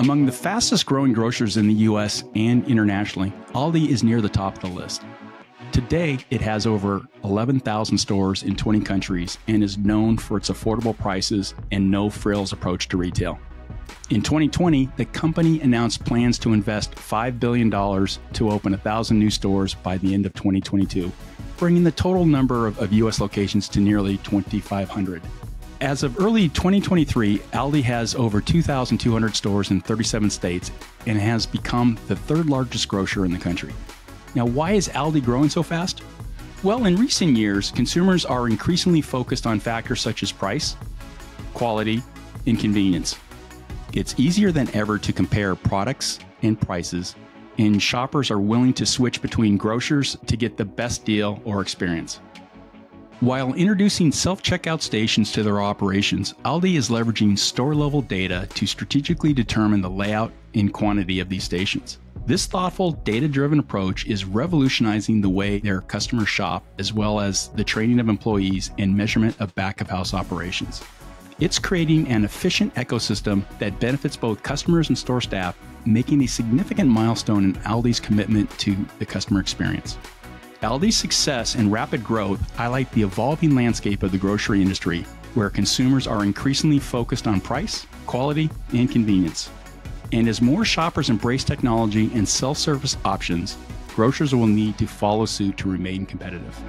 Among the fastest growing grocers in the US and internationally, Aldi is near the top of the list. Today, it has over 11,000 stores in 20 countries and is known for its affordable prices and no frills approach to retail. In 2020, the company announced plans to invest $5 billion to open 1,000 new stores by the end of 2022, bringing the total number of, of U.S. locations to nearly 2,500. As of early 2023, Aldi has over 2,200 stores in 37 states and has become the third largest grocer in the country. Now, why is Aldi growing so fast? Well, in recent years, consumers are increasingly focused on factors such as price, quality, and convenience. It's easier than ever to compare products and prices, and shoppers are willing to switch between grocers to get the best deal or experience. While introducing self checkout stations to their operations, Aldi is leveraging store level data to strategically determine the layout and quantity of these stations. This thoughtful, data driven approach is revolutionizing the way their customers shop, as well as the training of employees and measurement of back of house operations. It's creating an efficient ecosystem that benefits both customers and store staff, making a significant milestone in Aldi's commitment to the customer experience. Aldi's success and rapid growth highlight the evolving landscape of the grocery industry, where consumers are increasingly focused on price, quality, and convenience. And as more shoppers embrace technology and self service options, grocers will need to follow suit to remain competitive.